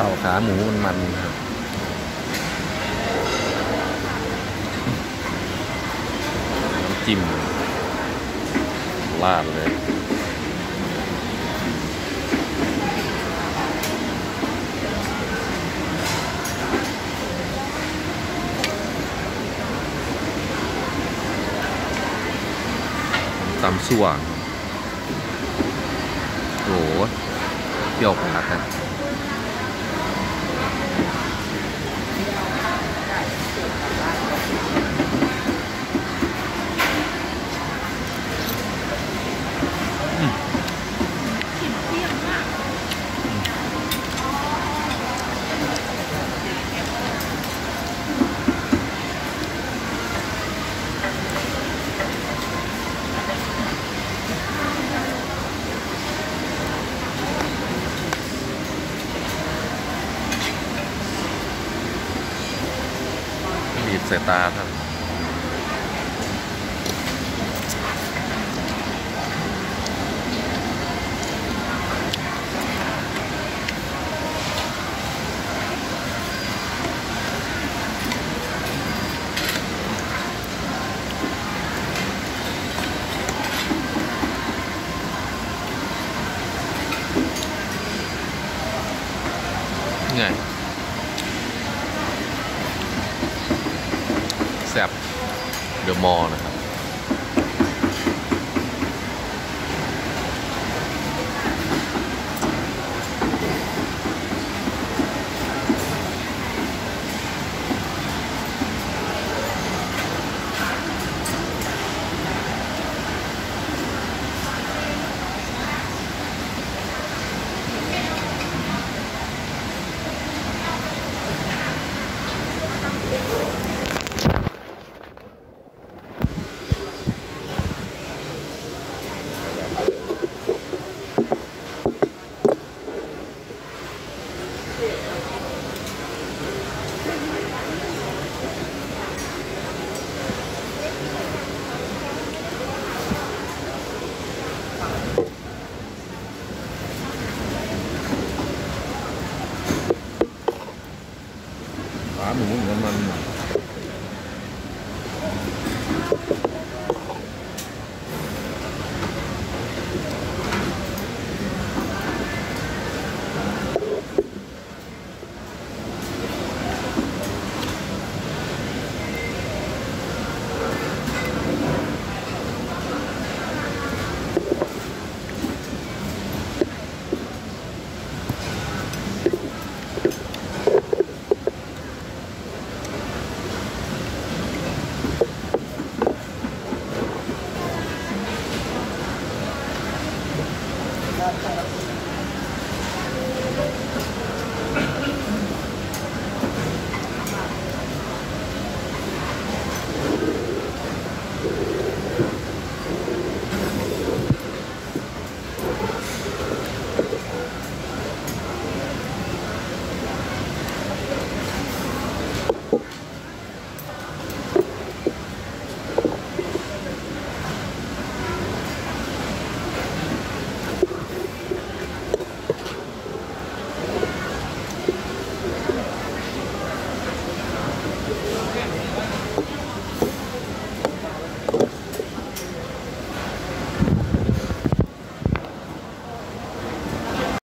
ข้าขาหมูมันมันครับน้ำจิ้มราดเลยตำสั่วโหเปรี้ยวปากอะ บีบใส่ตาท่านไง ซบเดอะมอลนะครับ ขาหมูเหมือนมัน